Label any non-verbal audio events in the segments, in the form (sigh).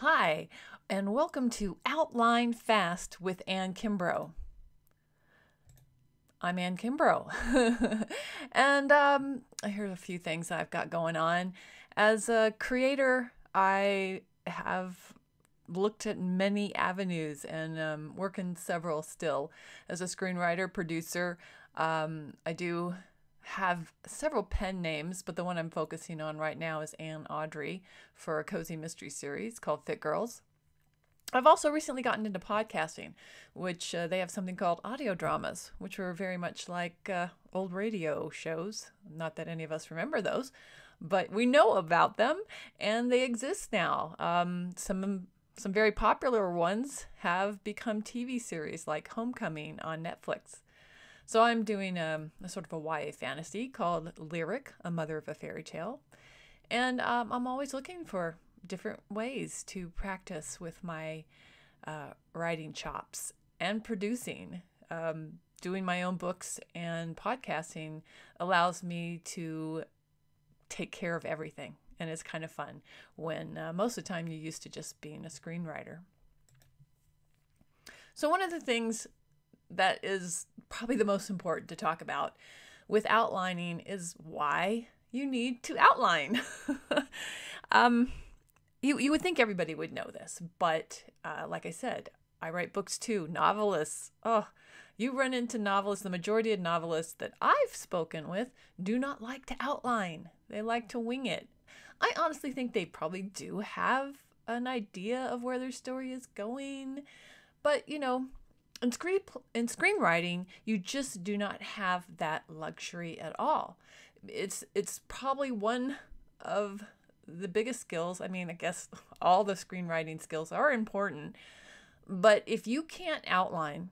Hi, and welcome to Outline Fast with Ann Kimbrough. I'm Ann Kimbrough. (laughs) and um, here's a few things I've got going on. As a creator, I have looked at many avenues and um, work in several still. As a screenwriter, producer, um, I do have several pen names, but the one I'm focusing on right now is Anne Audrey for a cozy mystery series called Fit Girls. I've also recently gotten into podcasting, which uh, they have something called audio dramas, which are very much like uh, old radio shows. Not that any of us remember those, but we know about them and they exist now. Um, some some very popular ones have become TV series like Homecoming on Netflix. So I'm doing a, um, a sort of a YA fantasy called Lyric, A Mother of a Fairy Tale. And um, I'm always looking for different ways to practice with my uh, writing chops and producing. Um, doing my own books and podcasting allows me to take care of everything. And it's kind of fun when uh, most of the time you're used to just being a screenwriter. So, one of the things that is probably the most important to talk about with outlining is why you need to outline. (laughs) um, you, you would think everybody would know this, but uh, like I said, I write books too. Novelists, oh, you run into novelists. The majority of novelists that I've spoken with do not like to outline, they like to wing it. I honestly think they probably do have an idea of where their story is going, but you know, in screen in screenwriting, you just do not have that luxury at all. It's it's probably one of the biggest skills. I mean, I guess (laughs) all the screenwriting skills are important, but if you can't outline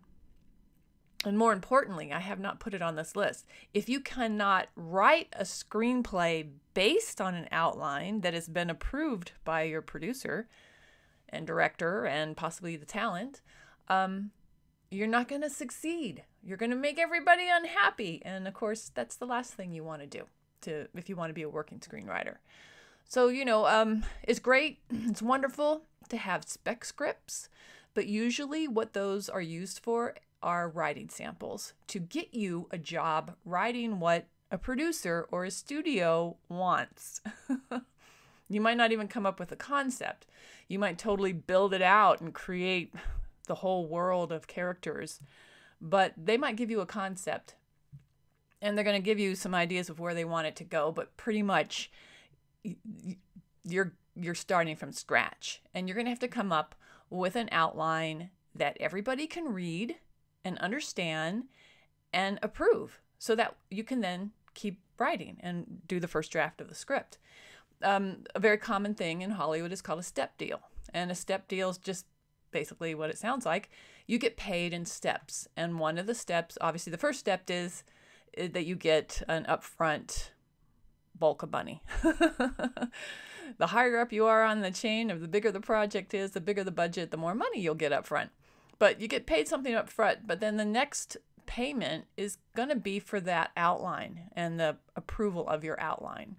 and more importantly, I have not put it on this list. If you cannot write a screenplay based on an outline that has been approved by your producer and director and possibly the talent, um, you're not going to succeed. You're going to make everybody unhappy. And of course, that's the last thing you want to do to if you want to be a working screenwriter. So, you know, um, it's great. (clears throat) It's wonderful to have spec scripts, but usually what those are used for are writing samples to get you a job writing what a producer or a studio wants. (laughs) you might not even come up with a concept. You might totally build it out and create the whole world of characters, but they might give you a concept and they're going to give you some ideas of where they want it to go, but pretty much you're you're starting from scratch and you're going to have to come up with an outline that everybody can read and understand and approve so that you can then keep writing and do the first draft of the script. Um, a very common thing in Hollywood is called a step deal. And a step deal is just basically what it sounds like. You get paid in steps. And one of the steps, obviously, the first step is eh, that you get an upfront bulk of money. (laughs) the higher up you are on the chain, or the bigger the project is, the bigger the budget, the more money you'll get up front. But you get paid something up front, but then the next payment is going to be for that outline and the approval of your outline.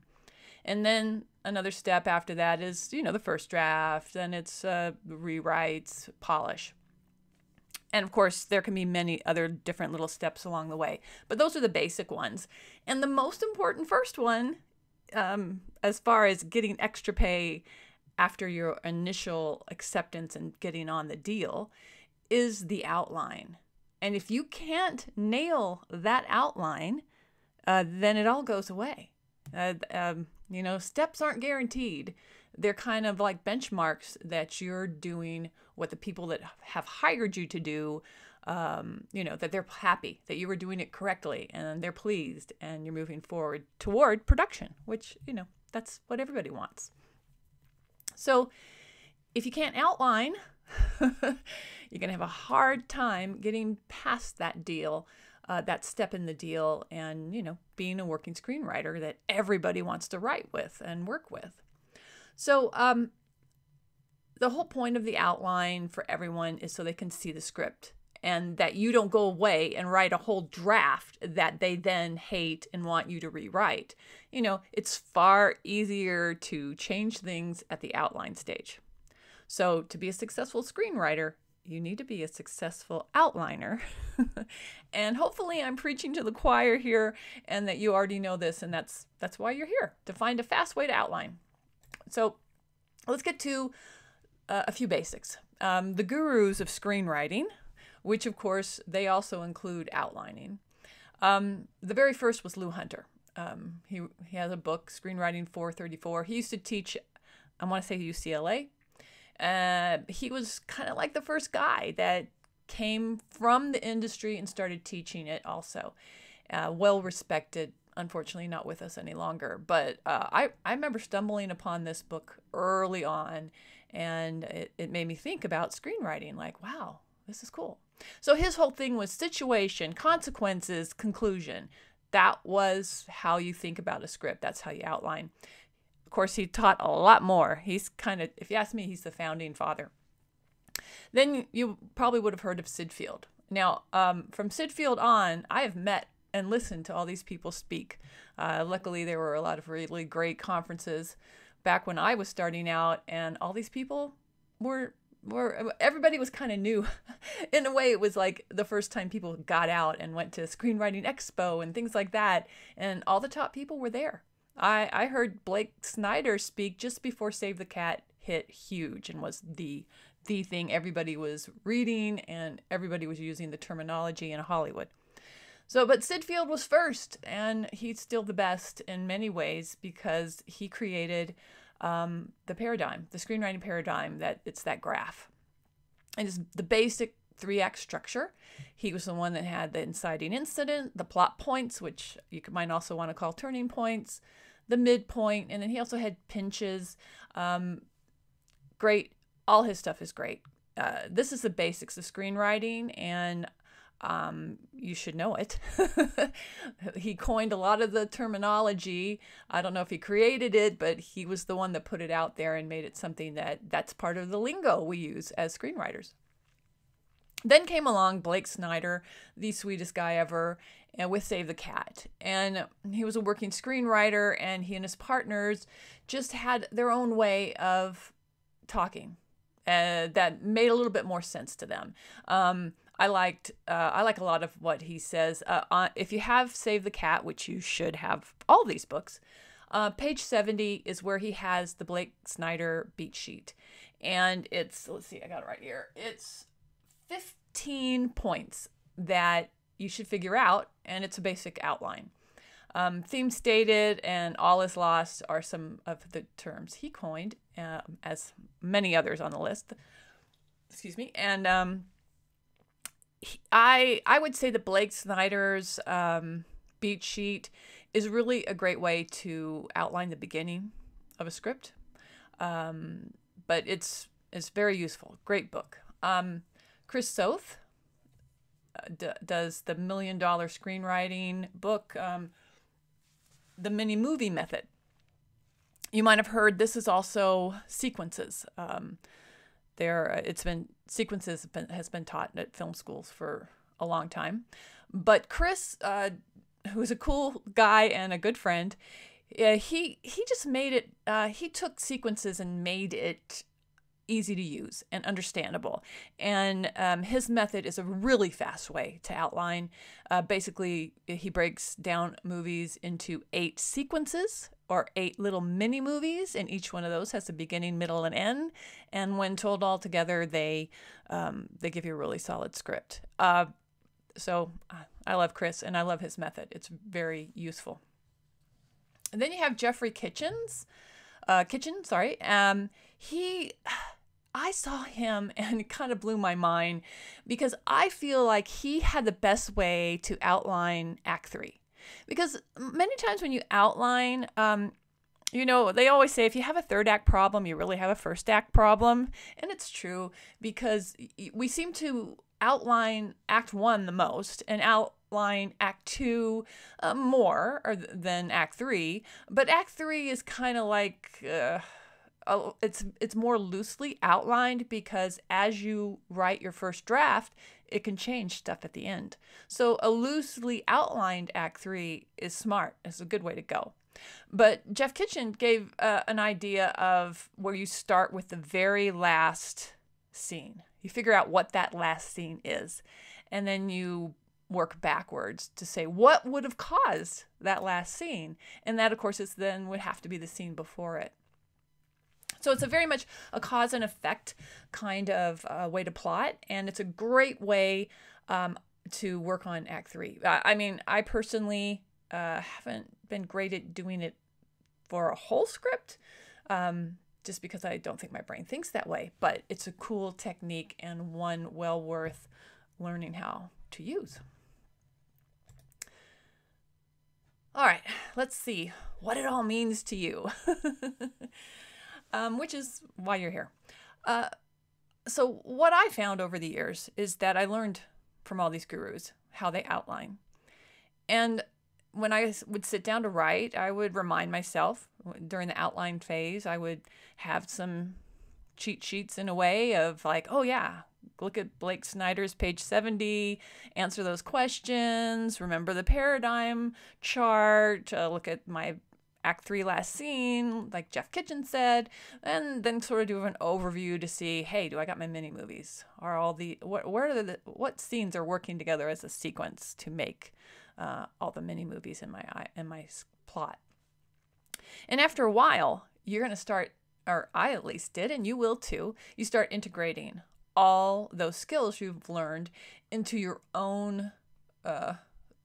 And then another step after that is, you know, the first draft, and it's uh, rewrites, polish. And of course, there can be many other different little steps along the way, but those are the basic ones. And the most important first one, um, as far as getting extra pay after your initial acceptance and getting on the deal, is the outline. And if you can't nail that outline, uh, then it all goes away. Uh, um, you know, steps aren't guaranteed. They're kind of like benchmarks that you're doing what the people that have hired you to do, um, you know, that they're happy that you were doing it correctly and they're pleased and you're moving forward toward production, which, you know, that's what everybody wants. So if you can't outline, (laughs) you're going to have a hard time getting past that deal uh, that step in the deal and, you know, being a working screenwriter that everybody wants to write with and work with. So, um, the whole point of the outline for everyone is so they can see the script and that you don't go away and write a whole draft that they then hate and want you to rewrite. You know, it's far easier to change things at the outline stage. So, to be a successful screenwriter, you need to be a successful outliner. (laughs) and hopefully I'm preaching to the choir here and that you already know this and that's that's why you're here to find a fast way to outline. So, let's get to uh, a few basics. Um, the gurus of screenwriting, which of course they also include outlining. Um, the very first was Lew Hunter. Um, he, he has a book, Screenwriting 434. He used to teach, I want to say UCLA. Uh, he was kind of like the first guy that came from the industry and started teaching it also. Uh, well respected, unfortunately not with us any longer. But uh, I, I remember stumbling upon this book early on and it, it made me think about screenwriting like, wow, this is cool. So his whole thing was situation, consequences, conclusion. That was how you think about a script. That's how you outline. Course, he taught a lot more. He's kind of, if you ask me, he's the founding father. Then you probably would have heard of Syd Field. Now, um, from Syd Field on, I have met and listened to all these people speak. Uh, luckily, there were a lot of really great conferences back when I was starting out, and all these people were were everybody was kind of new. (laughs) In a way, it was like the first time people got out and went to Screenwriting Expo and things like that, and all the top people were there. I I heard Blake Snyder speak just before Save the Cat hit huge and was the the thing everybody was reading and everybody was using the terminology in Hollywood. So, but Syd Field was first, and he's still the best in many ways because he created um, the paradigm, the screenwriting paradigm. That it's that graph, and it's the basic three act structure. He was the one that had the inciting incident, the plot points, which you might also want to call turning points, the midpoint, and then he also had pinches. Um, great, all his stuff is great. Uh, this is the basics of screenwriting, and um, you should know it. (laughs) he coined a lot of the terminology. I don't know if he created it, but he was the one that put it out there and made it something that that's part of the lingo we use as screenwriters. Then came along Blake Snyder, the sweetest guy ever, and with Save the Cat. And he was a working screenwriter, and he and his partners just had their own way of talking uh, that made a little bit more sense to them. Um, I liked uh, I like a lot of what he says. Uh, if you have Save the Cat, which you should have all these books, uh, page 70 is where he has the Blake Snyder beat sheet. And it's, let's see, I got it right here. It's 15 points that you should figure out, and it's a basic outline. Um, theme stated and all is lost are some of the terms he coined, uh, as many others on the list. Excuse me. And um, I I would say that Blake Snyder's um, beat sheet is really a great way to outline the beginning of a script, um, but it's it's very useful. Great book. Um, Chris Soth d- does the Million Dollar Screenwriting book, um, the mini movie method. You might have heard this is also sequences. Um, there, it's been sequences have been, has been taught at film schools for a long time. But Chris, uh, who's a cool guy and a good friend, uh, he he just made it. Uh, he took sequences and made it easy to use and understandable. And um, his method is a really fast way to outline. Uh, basically, he breaks down movies into eight sequences or eight little mini movies, and each one of those has a beginning, middle, and end. And when told all together, they um, they give you a really solid script. Uh, so I love Chris, and I love his method. It's very useful. And then you have Jeffrey Kitchens, uh, Kitchen, sorry. Um, he, I saw him (laughs) and it kind of blew my mind because I feel like he had the best way to outline Act Three. Because many times when you outline, um, you know, they always say if you have a third act problem, you really have a first act problem. And it's true because we seem to outline act one the most and outline act two uh, more than act three. But act three is kind of like. Uh, it's it's more loosely outlined because as you write your first draft, it can change stuff at the end. So a loosely outlined Act 3 is smart. It's a good way to go. But Jeff Kitchen gave uh, an idea of where you start with the very last scene. You figure out what that last scene is, and then you work backwards to say what would have caused that last scene. And that, of course, is then would have to be the scene before it. So it's a very much a cause and effect kind of uh, way to plot, and it's a great way um, to work on Act Three. I mean, I personally uh, haven't been great at doing it for a whole script, um, just because I don't think my brain thinks that way. But it's a cool technique and one well worth learning how to use. All right, let's see what it all means to you, (laughs) um, which is why you're here. Uh, so, what I found over the years is that I learned from all these gurus how they outline. And when I would sit down to write, I would remind myself during the outline phase, I would have some cheat sheets in a way of like, oh, yeah, look at Blake Snyder's page 70, answer those questions, remember the paradigm chart, uh, look at my act three last scene, like Jeff Kitchen said, and then sort of do an overview to see, hey, do I got my mini movies? Are all the what where are the what scenes are working together as a sequence to make uh, all the mini movies in my in my plot? And after a while, you're gonna start, or I at least did, and you will too. You start integrating all those skills you've learned into your own uh,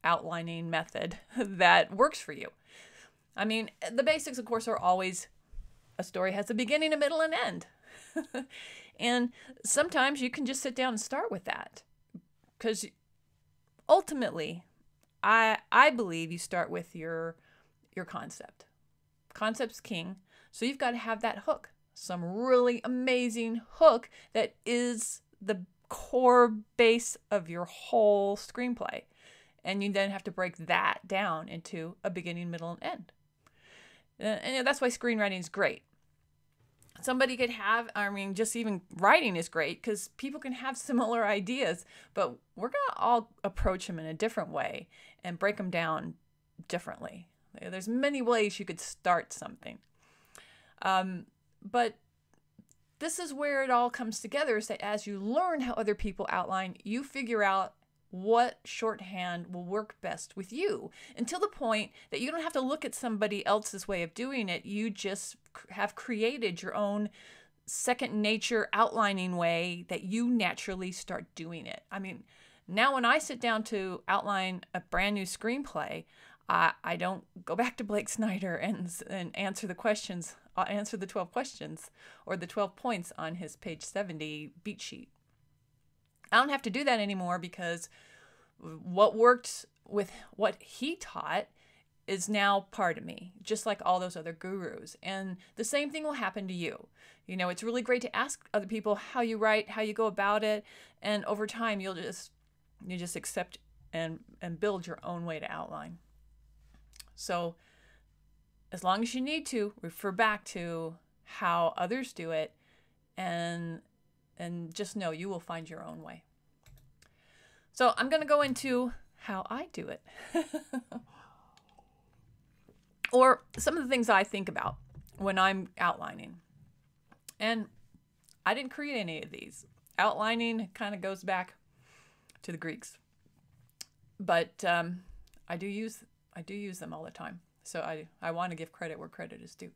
outlining method (laughs) that works for you. I mean, the basics, of course, are always a story has a beginning, a middle, and end. (laughs) and sometimes you can just sit down and start with that. Because ultimately, I I believe you start with your your concept. Concept's king. So you've got to have that hook. Some really amazing hook that is the core base of your whole screenplay. And you then have to break that down into a beginning, middle, and end. Uh, and that's why screenwriting is great. Somebody could have, I mean, just even writing is great because people can have (laughs) similar ideas, but we're going to all approach them in a different way and break them down differently. There's many ways you could start something. Um, but this is where it all comes together is that as you learn how other people outline, you figure out what shorthand will work best with you until the point that you don't have to look at somebody else's way of doing it. You just have created your own second nature outlining way that you naturally start doing it. I mean, now when I sit down to outline a brand new screenplay, I, I don't go back to Blake Snyder and, and answer the questions, uh, answer the 12 questions or the 12 points on his page 70 beat sheet. I don't have to do that anymore because what worked with what he taught is now part of me, just like all those other gurus. And the same thing will happen to you. You know, it's really great to ask other people how you write, how you go about it, and over time you'll just you just accept and and build your own way to outline. So as long as you need to, refer back to how others do it and and just know you will find your own way. So I'm going to go into how I do it. (laughs) or some of the things I think about when I'm outlining. And I didn't create any of these. Outlining kind of goes back to the Greeks. But um, I do use I do use them all the time. So I, I want to give credit where credit is due.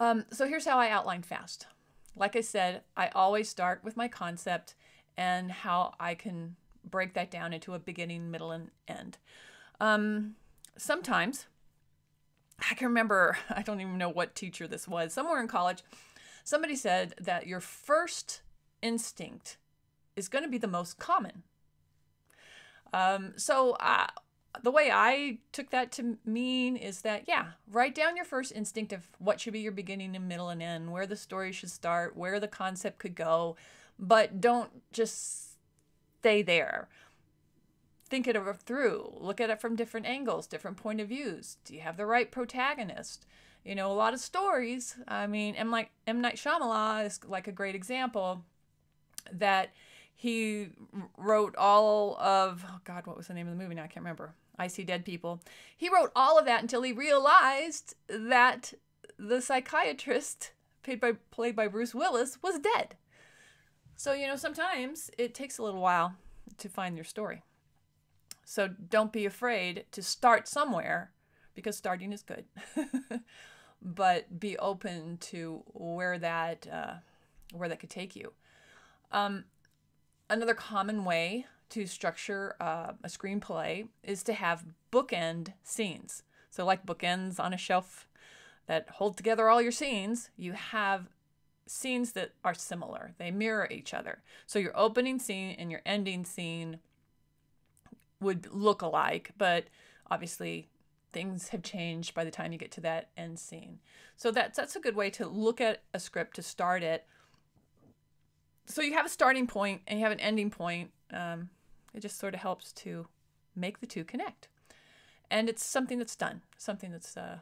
Um, so here's how I outline fast. Like I said, I always start with my concept and how I can break that down into a beginning, middle, and end. Um, sometimes, I can remember, (laughs) I don't even know what teacher this was, somewhere in college, somebody said that your first instinct is going to be the most common. Um, so, uh, the way I took that to mean is that, yeah, write down your first instinct of what should be your beginning and middle and end, where the story should start, where the concept could go, but don't just stay there. Think it over through. Look at it from different angles, different point of views. Do you have the right protagonist? You know, a lot of stories. I mean, M. Night, M. Night Shyamalan is like a great example that he wrote all of oh god what was the name of the movie now i can't remember I See Dead People. He wrote all of that until he realized that the psychiatrist, played by, played by Bruce Willis, was dead. So, you know, sometimes it takes a little while to find your story. So don't be afraid to start somewhere because starting is good. (laughs) but be open to where that uh, where that could take you. Um, another common way to structure uh, a screenplay is to have bookend scenes. So, like bookends on a shelf that hold together all your scenes, you have scenes that are similar. They mirror each other. So, your opening scene and your ending scene would look alike, but obviously things have changed by the time you get to that end scene. So that's that's a good way to look at a script to start it. So you have a starting point and you have an ending point. Um, it just sort of helps to make the two connect, and it's something that's done, something that's uh,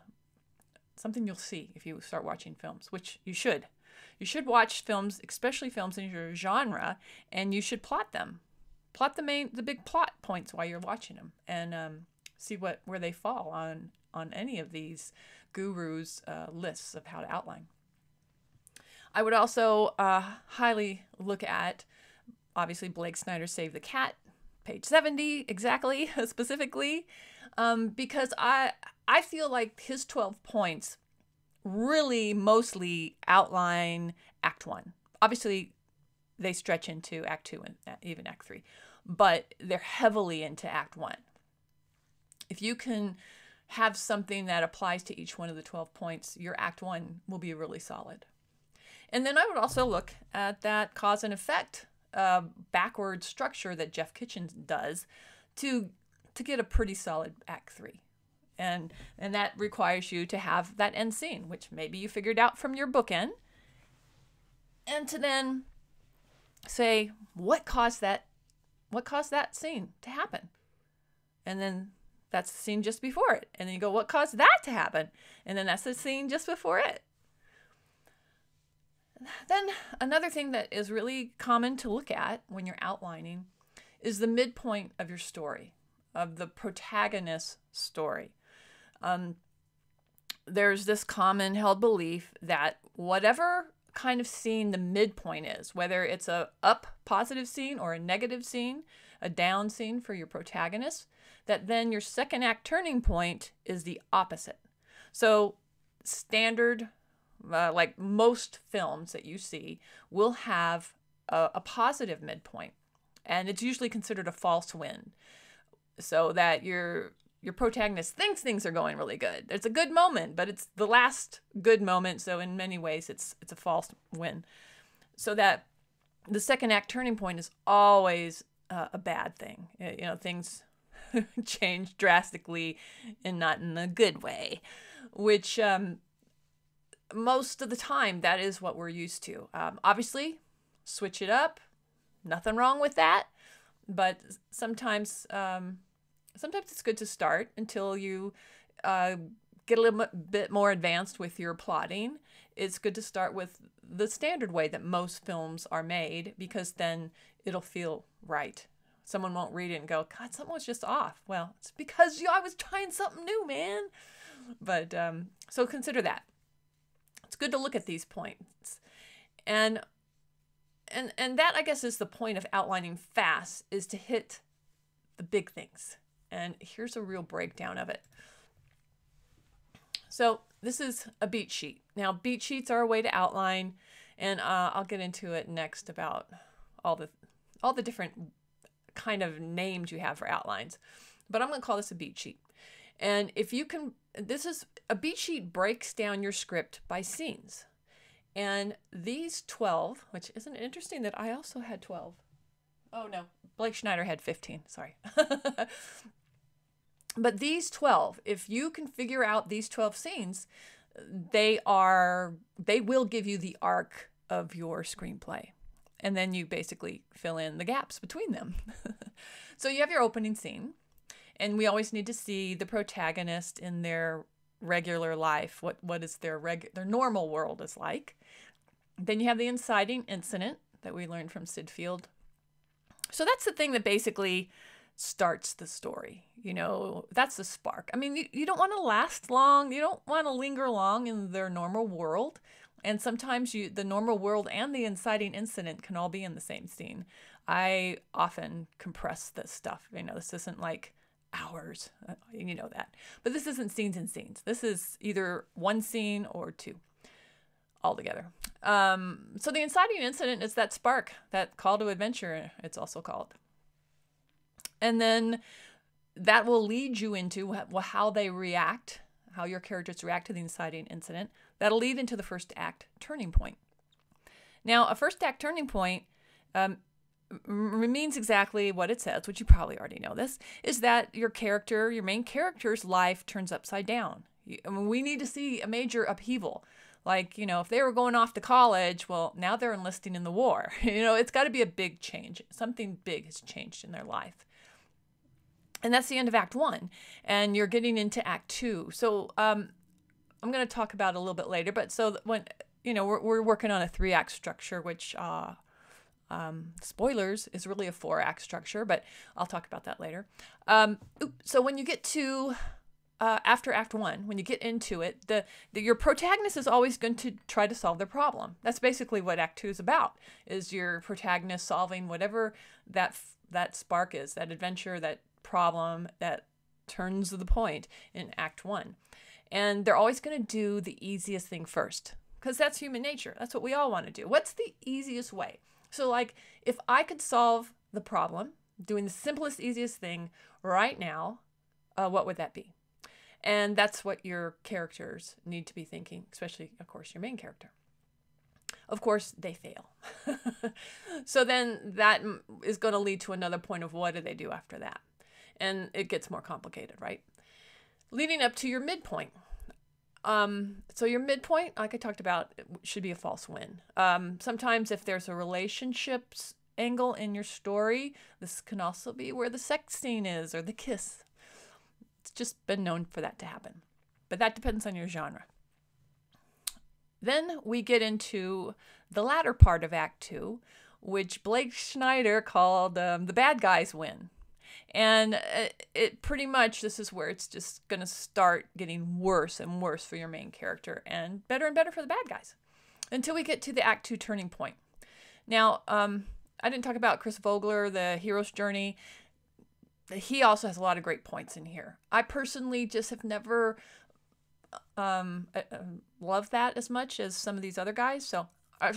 something you'll see if you start watching films, which you should. You should watch films, especially films in your genre, and you should plot them. Plot the main, the big plot points while you're watching them, and um, see what where they fall on on any of these gurus' uh, lists of how to outline. I would also uh, highly look at, obviously, Blake Snyder Save the Cat, page 70 exactly, (laughs) specifically, um, because I, I feel like his 12 points really mostly outline Act 1. Obviously, they stretch into Act 2 and uh, even Act 3, but they're heavily into Act 1. If you can have something that applies to each one of the 12 points, your Act 1 will be really solid. And then I would also look at that cause and effect uh, backward structure that Jeff Kitchens does to to get a pretty solid Act Three, and and that requires you to have that end scene, which maybe you figured out from your bookend, and to then say what caused that what caused that scene to happen, and then that's the scene just before it, and then you go what caused that to happen, and then that's the scene just before it, then another thing that is really common to look at when you're outlining is the midpoint of your story, of the protagonist's story. Um, there's this common held belief that whatever kind of scene the midpoint is, whether it's a up positive scene or a negative scene, a down scene for your protagonist, that then your second act turning point is the opposite. So standard uh, like most films that you see, will have a, a positive midpoint, and it's usually considered a false win, so that your your protagonist thinks things are going really good. It's a good moment, but it's the last good moment, so in many ways, it's it's a false win, so that the second act turning point is always uh, a bad thing. You know, things (laughs) change drastically and not in a good way, which um, most of the time, that is what we're used to. Um, obviously, switch it up. Nothing wrong with that. But sometimes, um, sometimes it's good to start until you uh, get a little bit more advanced with your plotting. It's good to start with the standard way that most films are made because then it'll feel right. Someone won't read it and go, God, something was just off. Well, it's because you, I was trying something new, man. But um, so consider that it's good to look at these points. And and and that I guess is the point of outlining fast is to hit the big things. And here's a real breakdown of it. So this is a beat sheet. Now beat sheets are a way to outline, and uh, I'll get into it next about all the all the different kind of names you have for outlines. But I'm going to call this a beat sheet. And if you can, this is a beat sheet breaks down your script by scenes. And these 12, which isn't interesting that I also had 12. Oh no, Blake Snyder had 15, sorry. (laughs) but these 12, if you can figure out these 12 scenes, they are they will give you the arc of your screenplay. And then you basically fill in the gaps between them. (laughs) so you have your opening scene and we always need to see the protagonist in their regular life what what is their reg their normal world is like then you have the inciting incident that we learned from Syd Field so that's the thing that basically starts the story. You know, that's the spark. I mean, you, you don't want to last long, you don't want to linger long in their normal world. And sometimes you the normal world and the inciting incident can all be in the same scene. I often compress this stuff. You know, this isn't like hours. Uh, you know that. But this isn't scenes and scenes. This is either one scene or two altogether. Um, so the inciting incident is that spark, that call to adventure, it's also called. And then that will lead you into how they react, how your characters react to the inciting incident. That'll lead into the first act turning point. Now, a first act turning point um, means exactly what it says, which you probably already know this, is that your character, your main character's life turns upside down. I mean, we need to see a major upheaval. Like, you know, if they were going off to college, well, now they're enlisting in the war. (laughs) you know, it's got to be a big change. Something big has changed in their life. And that's the end of Act One. And you're getting into Act Two. So um, I'm going to talk about a little bit later. But so when, you know, we're, we're working on a three act structure, which, uh, um, spoilers, is really a four act structure, but I'll talk about that later. Um, so when you get to uh, after Act One, when you get into it, the, the, your protagonist is always going to try to solve their problem. That's basically what Act Two is about: is your protagonist solving whatever that that spark is, that adventure, that problem that turns the point in Act One. And they're always going to do the easiest thing first, because that's human nature. That's what we all want to do. What's the easiest way? So, like, if I could solve the problem doing the simplest, easiest thing right now, uh, what would that be? And that's what your characters need to be thinking, especially, of course, your main character. Of course, they fail. (laughs) so then that is going to lead to another point of what do they do after that? And it gets more complicated, right? Leading up to your midpoint. Um, so your midpoint, like I talked about, should be a false win. Um, sometimes if there's a relationships angle in your story, this can also be where the sex scene is or the kiss it's just been known for that to happen. But that depends on your genre. Then we get into the latter part of Act Two, which Blake Snyder called um, the bad guys win. And it, it pretty much, this is where it's just going to start getting worse and worse for your main character and better and better for the bad guys until we get to the Act Two turning point. Now, um, I didn't talk about Chris Vogler, the hero's journey he also has a lot of great points in here. I personally just have never um, uh, uh, loved that as much as some of these other guys. So,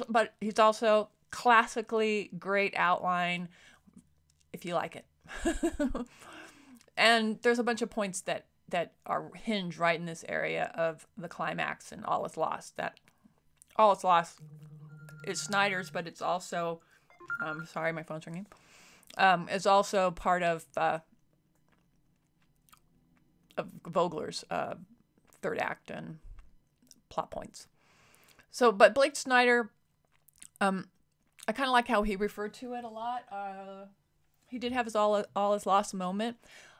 but he's also classically great outline if you like it. (laughs) and there's a bunch of points that that are hinged right in this area of the climax and all is lost. That all is lost is Snyder's, but it's also um, sorry, my phone's ringing um, also part of uh, of Vogler's uh, third act and plot points. So, but Blake Snyder, um, I kind of like how he referred to it a lot. Uh, he did have his all all is lost moment.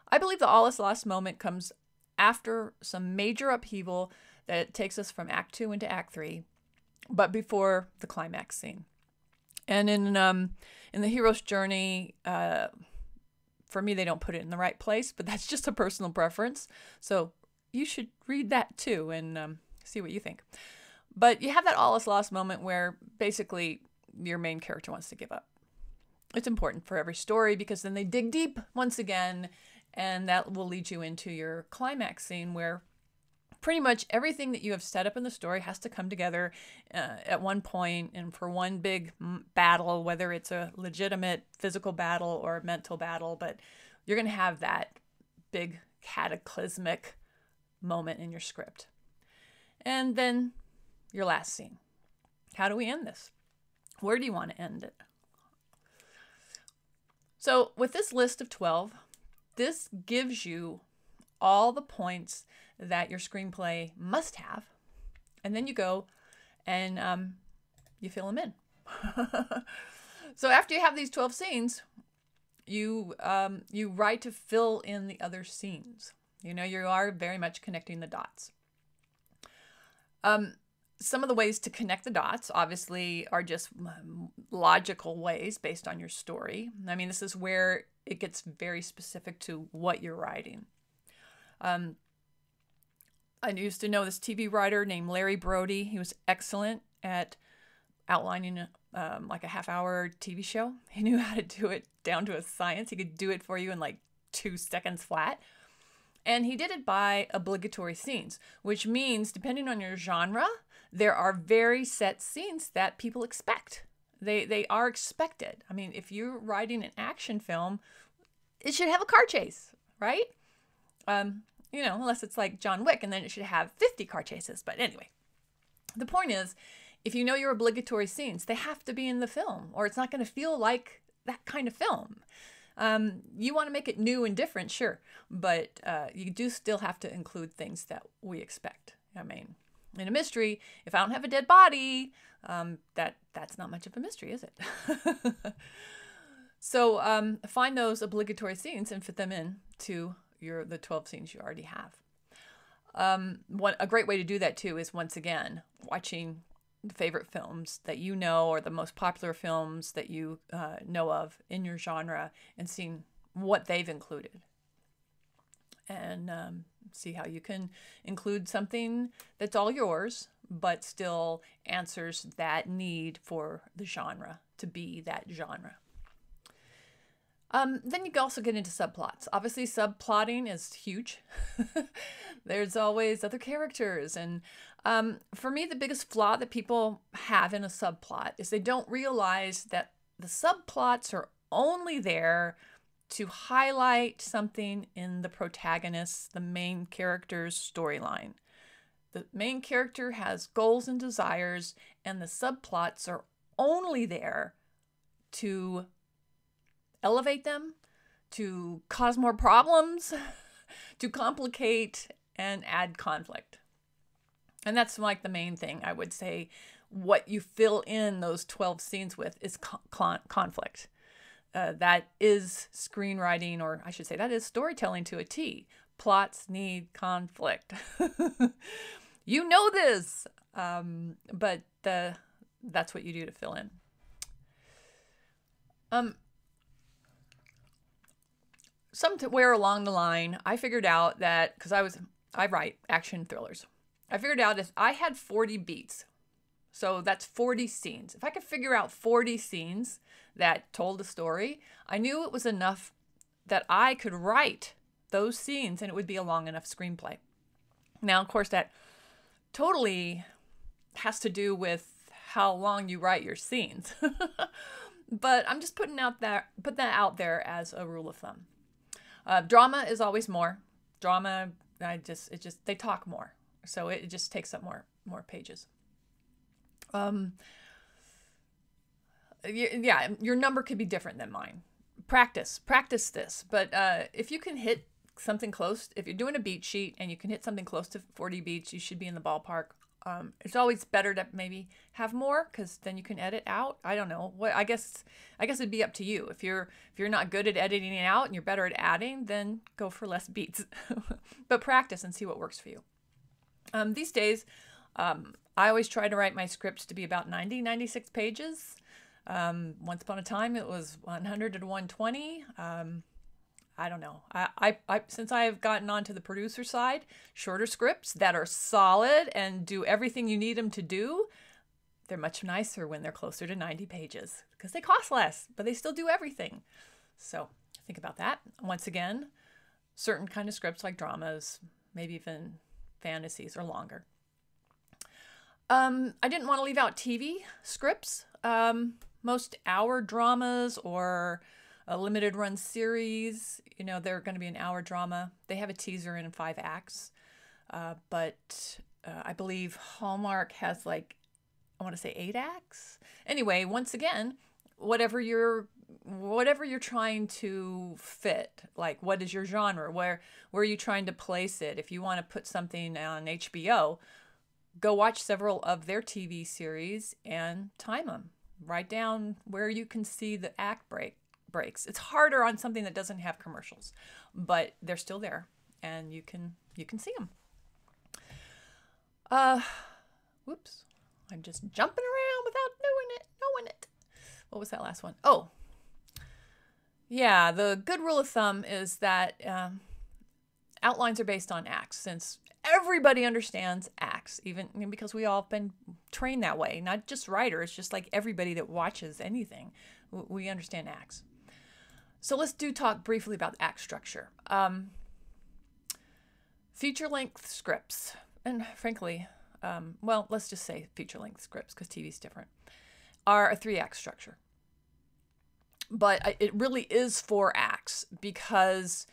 I believe the all is lost moment comes after some major upheaval that takes us from Act Two into Act Three, but before the climax scene. And in um, in the hero's journey, uh, for me, they don't put it in the right place, but that's (laughs) just a personal preference. So you should read that too and um, see what you think. But you have that all is lost moment where basically your main character wants to give up. It's important for every story because then they dig deep once again, and that will lead you into your climax scene where pretty much everything that you have set up in the story has to come together uh, at one point and for one big battle, whether it's a legitimate physical battle or a mental battle, but you're going to have that big cataclysmic moment in your script. And then your last scene. How do we end this? Where do you want to end it? So, with this list of 12, this gives you all the points that your screenplay must have, and then you go and um, you fill them in. (laughs) so after you have these 12 scenes, you um, you write to fill in the other scenes. You know, you are very much connecting the dots. Um, some of the ways to connect the dots obviously are just logical ways based on your story. I mean, this is where it gets very specific to what you're writing. Um, I used to know this TV writer named Larry Brody. He was excellent at outlining um, like a half hour TV show. (laughs) He knew how to do it down to a science. He could do it for you in like two seconds flat. And he did it by obligatory scenes, which means, depending on your genre, there are very set scenes that people expect. They, they are expected. I mean, if you're writing an action film, it should have a car chase, right? Um, you know, unless it's like John Wick, and then it should have 50 car chases. But anyway, the point is, if you know your obligatory scenes, they have to be in the film, or it's not going to feel like that kind of film. Um, you want to make it new and different, sure, but uh, you do still have to include things that we expect. I mean, in a mystery, if I don't have a dead body, um, that that's not much of a mystery, is it? (laughs) so um, find those obligatory scenes and fit them in to your the 12 scenes you already have. Um, one, a great way to do that too is once again watching favorite films that you know or the most popular films that you uh, know of in your genre and seeing what they've included and um, see how you can include something that's all yours but still answers that need for the genre to be that genre um, then you can also get into subplots. Obviously, subplotting is huge. (laughs) There's always other characters. And um, for me, the biggest flaw that people have in a subplot is they don't realize that the subplots are only there to highlight something in the protagonist, the main character's storyline. The main character has goals and desires, and the subplots are only there to elevate them, to cause more problems, (laughs) to complicate and add conflict. And that's like the main thing I would say. What you fill in those 12 scenes with is con- conflict. Uh, that is screenwriting, or I should say, that is storytelling to a T. Plots need conflict. (laughs) you know this, um, but the, that's what you do to fill in. Um, somewhere along the line, I figured out that because I was I write action thrillers. I figured out if I had 40 beats, so that's 40 scenes. If I could figure out 40 scenes that told a story, I knew it was enough that I could write those scenes and it would be a long enough screenplay. Now, of course, that totally has to do with how long you write your scenes. (laughs) but I'm just putting out that put that out there as a rule of thumb. Uh, drama is always more. Drama, I just it just they talk more, so it, it just takes up more more pages. Um. Yeah, your number could be different than mine. Practice, practice this. But uh, if you can hit something close, if you're doing a beat sheet and you can hit something close to 40 beats, you should be in the ballpark. Um, it's always better to maybe have more because then you can edit out. I don't know what I guess. I guess it'd be up to you. If you're if you're not good at editing it out and you're better at adding, then go for less beats. (laughs) but practice and see what works for you. Um, these days, um, I always try to write my scripts to be about 90, 96 pages. Um, once upon a time, it was 100 to 120. Um, I don't know. I, I, I since I have gotten onto the producer side, shorter scripts that are solid and do everything you need them to do, they're much nicer when they're closer to 90 pages because they cost less, but they still do everything. So think about that. Once again, certain kind of scripts like dramas, maybe even fantasies are longer. Um, I didn't want to leave out TV scripts. Um, most hour dramas or a limited run series. You know, they're going to be an hour drama. They have a teaser in five acts, uh, but uh, I believe Hallmark has like I want to say eight acts. Anyway, once again, whatever you're whatever you're trying to fit, like what is your genre? Where where are you trying to place it? If you want to put something on HBO, go watch several of their TV series and time them. Write down where you can see the act break breaks. It's harder on something that doesn't have commercials, but they're still there and you can you can see them. Uh Whoops. I'm just jumping around without knowing it. Knowing it. What was that last one? Oh, yeah. The good rule of thumb is that um, outlines are based on acts, since everybody understands acts, even because we all have been trained that way. Not just writers, just like everybody that watches anything, we understand acts. So let's do talk briefly about act structure. Um, feature length scripts, and frankly, um, well, let's just say feature length scripts because TV is different, are a three act structure. But it really is four acts because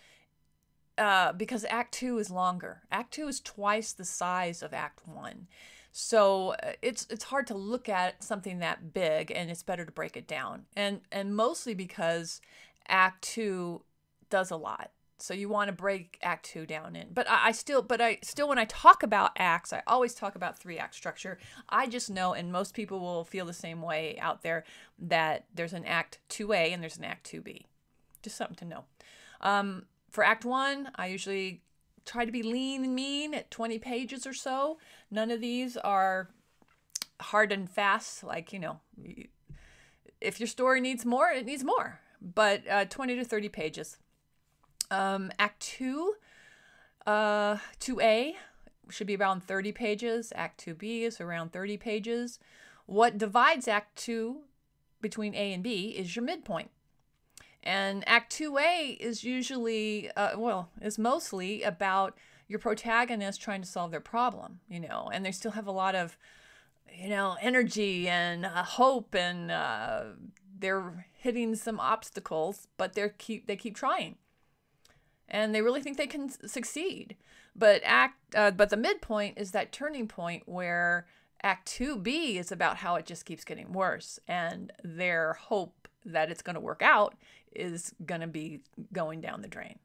uh, because Act Two is longer. Act Two is twice the size of Act One, so uh, it's it's hard to look at something that big, and it's better to break it down. And and mostly because Act Two does a lot. So you want to break Act Two down in. But I, I still, but I still, when I talk about acts, I always talk about three act structure. I just know, and most people will feel the same way out there, that there's an Act Two A and there's an Act Two B. Just something to know. Um, for Act One, I usually try to be lean and mean at 20 pages or so. None of these are hard and fast. Like you know, if your story needs more, it needs more. But uh, 20 to 30 pages um, Act 2, uh, 2A should be around 30 pages. Act 2B is around 30 pages. What divides Act 2 between A and B is your midpoint. And Act 2A is usually, uh, well, is mostly about your protagonist trying to solve their problem, you know, and they still have a lot of, you know, energy and uh, hope and uh, they're hitting some obstacles, but they're keep they keep trying and they really think they can succeed. But act, uh, but the midpoint is that turning point where Act 2B is about how it just keeps getting worse, and their hope that it's going to work out is going to be going down the drain.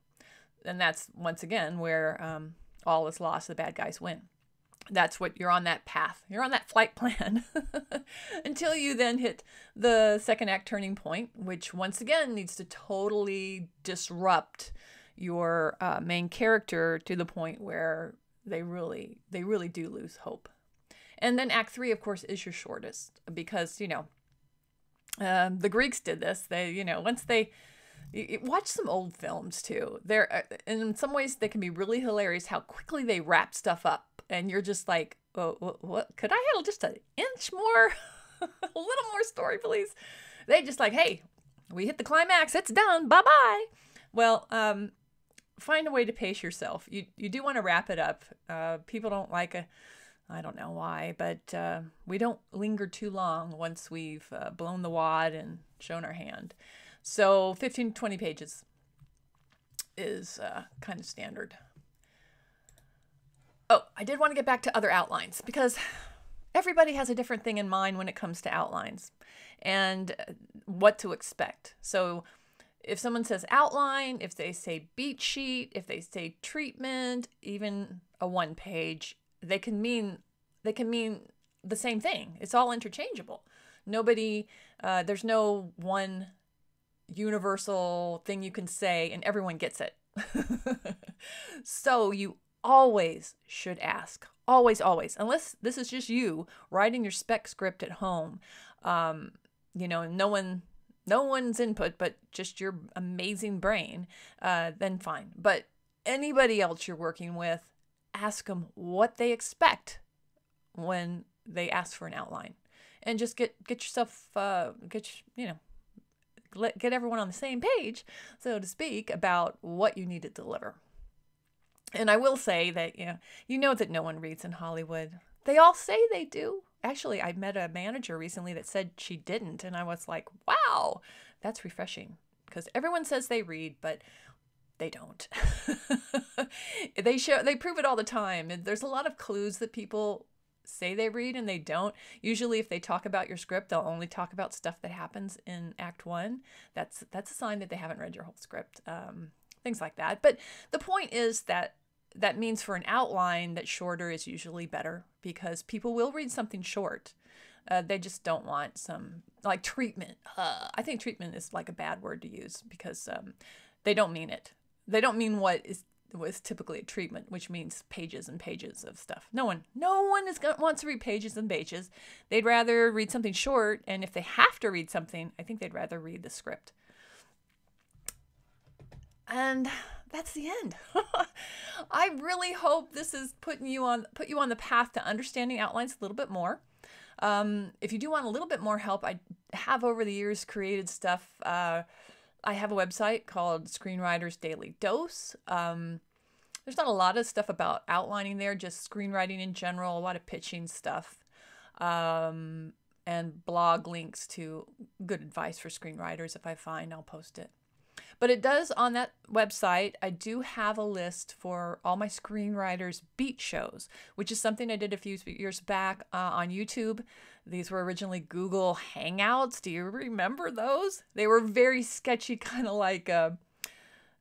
And that's once again where um, all is lost, the bad guys win. That's what you're on that path. You're on that flight plan (laughs) until you then hit the second act turning point, which once again needs to totally disrupt your uh, main character to the point where they really they really do lose hope and then act three of course is your shortest because you know um, the greeks did this. They you know once they watch some old films too. They're uh, in some ways they can be really hilarious how quickly they wrap stuff up. And you're just like oh, what, what? Could i handle just an inch more? (laughs) A little more story please? They just like hey we hit the climax. It's done. Bye bye well um find a way to pace yourself. You you do want to wrap it up. Uh, people don't like a, I don't know why, but uh, we don't linger too long once we've uh, blown the wad and shown our hand. So 15 20 pages is uh, kind of standard. Oh, I did want to get back to other outlines because everybody has a different thing in mind when it comes to outlines and uh, what to expect. So if someone says outline, if they say beat sheet, if they say treatment, even a one page, they can mean they can mean the same thing. It's all interchangeable. Nobody, uh, there's no one universal thing you can say and everyone gets it. (laughs) so you always should ask. Always, always. Unless this is just you writing your spec script at home. Um, you know, no one no one's input but just your amazing brain, uh, then fine. But anybody else you're working with, ask them what they expect when they ask for an outline, and just get get yourself uh, get you know let, get everyone on the same page, so to speak, about what you need to deliver. And I will say that you know you know that no one reads in Hollywood. They all say they do, actually, I met a manager recently that said she didn't. And I was like, wow, that's refreshing because everyone says they read, but they don't. (laughs) they show they prove it all the time. There's a lot of clues that people say they read and they don't. Usually if they talk about your script, they'll only talk about stuff that happens in act 1. That's that's a sign that they haven't read your whole script. Um, things like that. But the point is that that means for an outline that shorter is usually better because people will read something short. Uh, they just don't want some like treatment. Uh, I think treatment is like a bad word to use because um, they don't mean it. They don't mean what is was typically a treatment, which means pages and pages of stuff. No one, no one is going to wants to read pages and pages. They'd rather read something short, and if they have to read something, I think they'd rather read the script. And that's the end. (laughs) I really hope this is putting you on put you on the path to understanding outlines a little bit more. Um, if you do want a little bit more help, I have over the years created stuff. Uh, I have a website called Screenwriters Daily Dose. Um, there's not a lot of stuff about outlining there, just screenwriting in general, a lot of pitching stuff, um, and blog links to good advice for screenwriters. If I find, I'll post it. But it does on that website, I do have a list for all my screenwriters' beat shows, which is something I did a few years back uh, on YouTube. These were originally Google Hangouts. Do you remember those? They were very sketchy, (laughs) kind of like uh,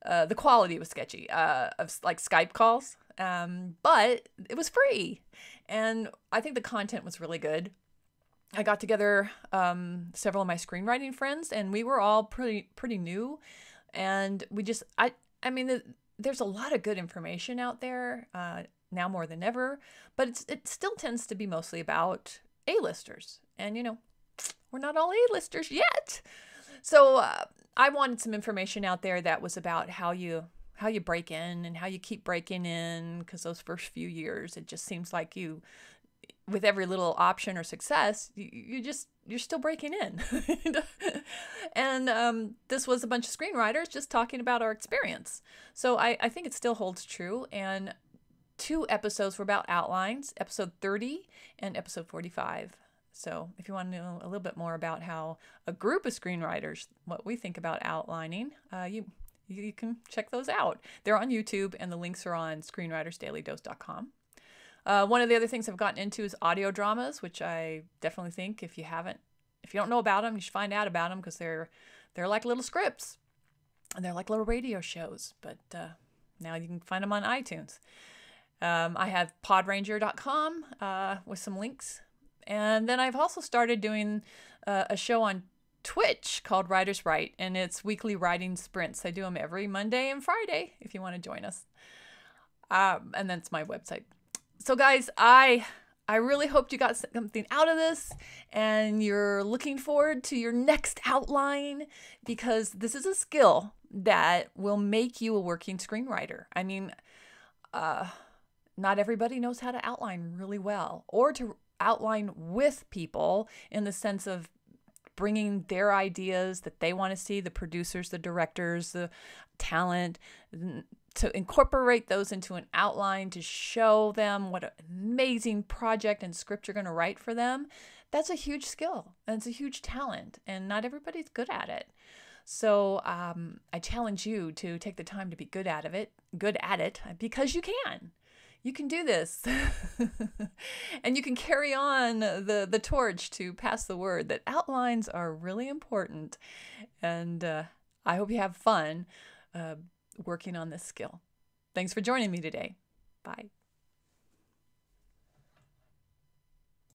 uh, the quality was sketchy, uh, of like Skype calls. Um, but it was free, and I think the content was really good. I got together um, several of my screenwriting friends, and we were all pretty pretty new and we just i i mean the, there's a lot of good information out there uh, now more than ever but it still tends to be mostly about a-listers and you know we're not all a-listers yet so uh, i wanted some information out there that was about how you how you break in and how you keep breaking in because those first few years it just seems like you with every little option or success, you, you just you're still breaking in. (laughs) and um, this was a bunch of screenwriters just talking about our experience. So I, I think it still holds true. And two episodes were about outlines, episode 30 and episode 45. So if you want to know a little bit more about how a group of screenwriters, what we think about outlining, uh, you you can check those out. They're on YouTube, and the links are on screenwritersdailydose.com. Uh, one of the other things I've gotten into is audio dramas, which I definitely think if you haven't, if you don't know about them, you should find out about them because they're they're like little scripts, and they're like little radio shows. But uh, now you can find them on iTunes. Um, I have podranger.com uh, with some links. And then I've also started doing uh, a show on Twitch called Writers Write, and it's weekly writing sprints. I do them every Monday and Friday if you want to join us. Um, and that's my website, so guys, I I really hope you got something out of this and you're looking forward to your next outline because this is a skill that will make you a working screenwriter. I mean, uh, not everybody knows how to outline really well or to outline with people in the sense of bringing their ideas that they want to see the producers, the directors, the talent, to incorporate those into an outline to show them what an amazing project and script you're going to write for them, that's a huge skill and it's a huge talent, and not everybody's good at it. So um, I challenge you to take the time to be good at it, good at it, because you can. You can do this, (laughs) and you can carry on the the torch to pass the word that outlines are really important. And uh, I hope you have fun. Uh, working on this skill. Thanks for joining me today. Bye.